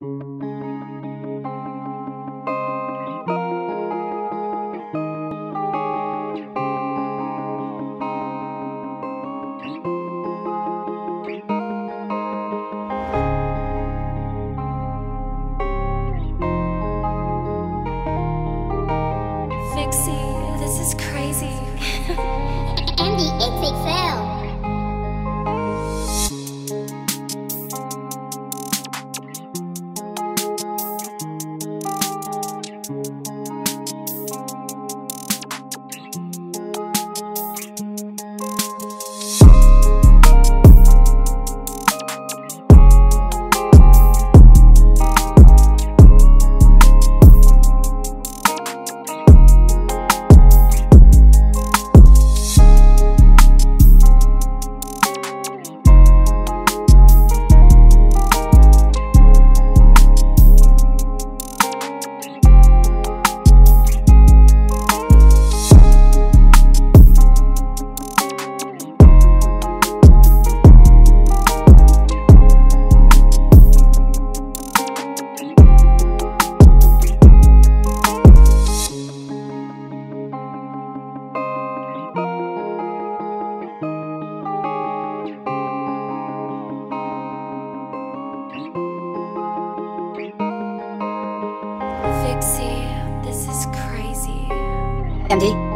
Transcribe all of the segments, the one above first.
Fixie, this is crazy. you Fixie, this is crazy. Andy?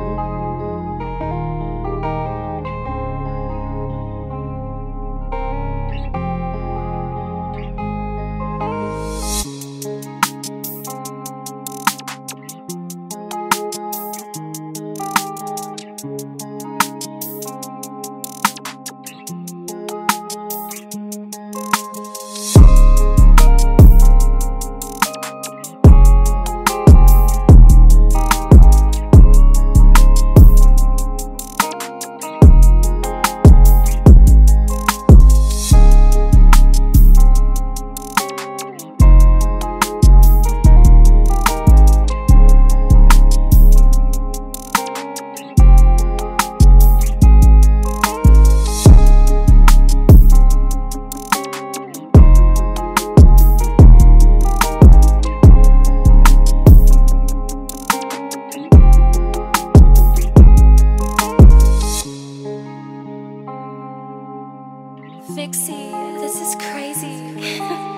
This is crazy.